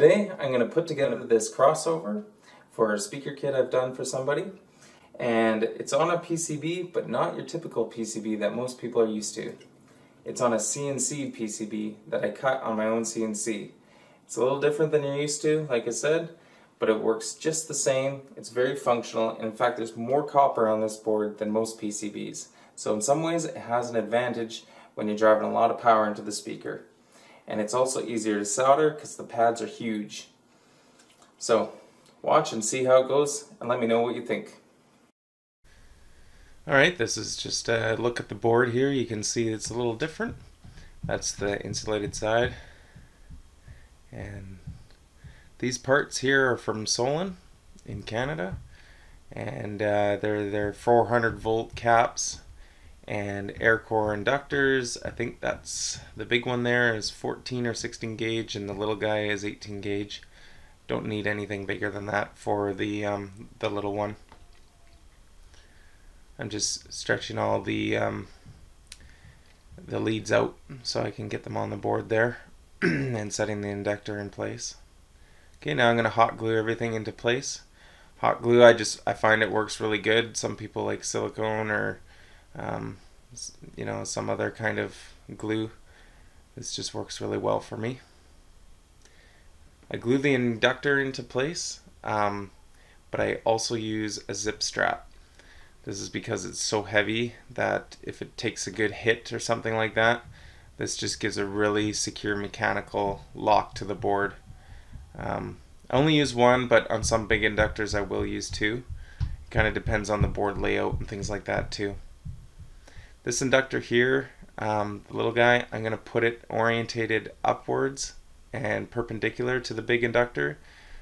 Today I'm going to put together this crossover for a speaker kit I've done for somebody and it's on a PCB but not your typical PCB that most people are used to. It's on a CNC PCB that I cut on my own CNC. It's a little different than you're used to like I said but it works just the same. It's very functional and in fact there's more copper on this board than most PCBs. So in some ways it has an advantage when you're driving a lot of power into the speaker and it's also easier to solder because the pads are huge. So watch and see how it goes and let me know what you think. Alright, this is just a look at the board here. You can see it's a little different. That's the insulated side. And these parts here are from Solen in Canada. And uh, they're, they're 400 volt caps and air core inductors. I think that's the big one there is 14 or 16 gauge and the little guy is 18 gauge. Don't need anything bigger than that for the um, the little one. I'm just stretching all the um, the leads out so I can get them on the board there and setting the inductor in place. Okay, now I'm going to hot glue everything into place. Hot glue, I just I find it works really good. Some people like silicone or um, you know, some other kind of glue. This just works really well for me. I glue the inductor into place, um, but I also use a zip strap. This is because it's so heavy that if it takes a good hit or something like that, this just gives a really secure mechanical lock to the board. Um, I only use one, but on some big inductors I will use two. It kind of depends on the board layout and things like that too. This inductor here, um, the little guy, I'm going to put it orientated upwards and perpendicular to the big inductor.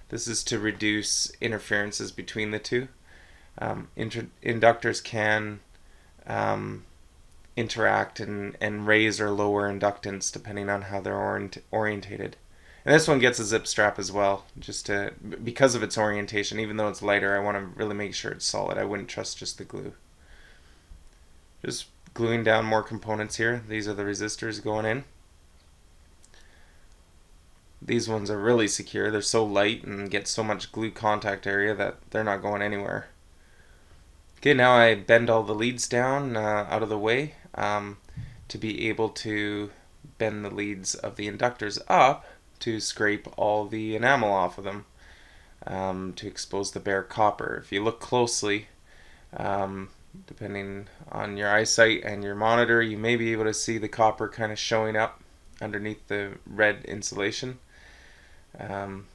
This is to reduce interferences between the two. Um, inductors can um, interact and, and raise or lower inductance depending on how they're orient orientated. And this one gets a zip strap as well, just to because of its orientation. Even though it's lighter, I want to really make sure it's solid. I wouldn't trust just the glue. Just gluing down more components here. These are the resistors going in. These ones are really secure. They're so light and get so much glue contact area that they're not going anywhere. Okay, now I bend all the leads down uh, out of the way um, to be able to bend the leads of the inductors up to scrape all the enamel off of them um, to expose the bare copper. If you look closely, um, depending on your eyesight and your monitor, you may be able to see the copper kind of showing up underneath the red insulation. Um,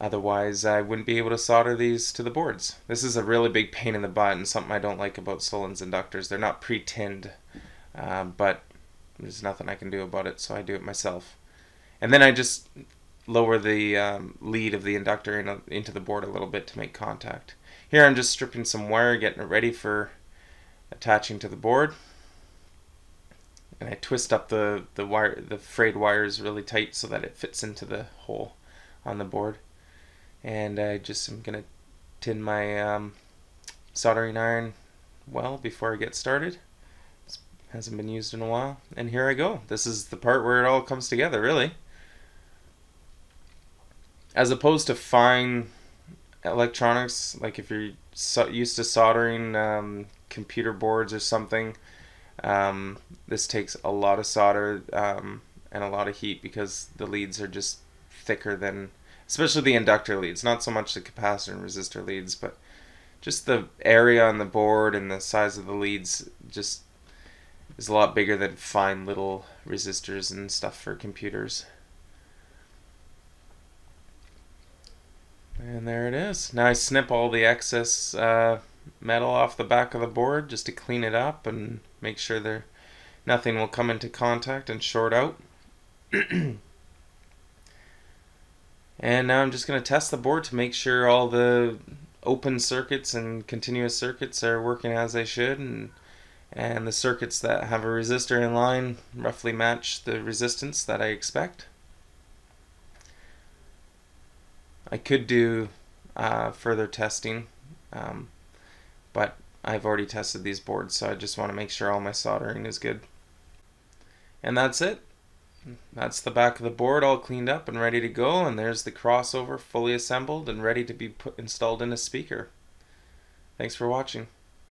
otherwise, I wouldn't be able to solder these to the boards. This is a really big pain in the butt and something I don't like about Solen's inductors. They're not pre-tinned, uh, but there's nothing I can do about it, so I do it myself. And then I just lower the um, lead of the inductor in a, into the board a little bit to make contact. Here I'm just stripping some wire, getting it ready for attaching to the board. And I twist up the, the wire, the frayed wires really tight so that it fits into the hole on the board. And I just am going to tin my um, soldering iron well before I get started. It hasn't been used in a while. And here I go. This is the part where it all comes together, really. As opposed to fine electronics, like if you're so used to soldering um, computer boards or something, um, this takes a lot of solder um, and a lot of heat because the leads are just thicker than, especially the inductor leads, not so much the capacitor and resistor leads, but just the area on the board and the size of the leads just is a lot bigger than fine little resistors and stuff for computers. And there it is. Now I snip all the excess uh, metal off the back of the board just to clean it up and make sure there nothing will come into contact and short out. and now I'm just going to test the board to make sure all the open circuits and continuous circuits are working as they should and and the circuits that have a resistor in line roughly match the resistance that I expect. I could do uh, further testing, um, but I've already tested these boards, so I just want to make sure all my soldering is good. And that's it. that's the back of the board all cleaned up and ready to go and there's the crossover fully assembled and ready to be put installed in a speaker. Thanks for watching.